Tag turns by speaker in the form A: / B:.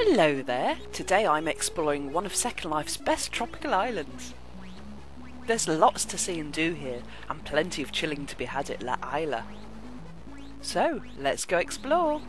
A: Hello there. Today I'm exploring one of Second Life's best tropical islands. There's lots to see and do here, and plenty of chilling to be had at La Isla. So, let's go explore.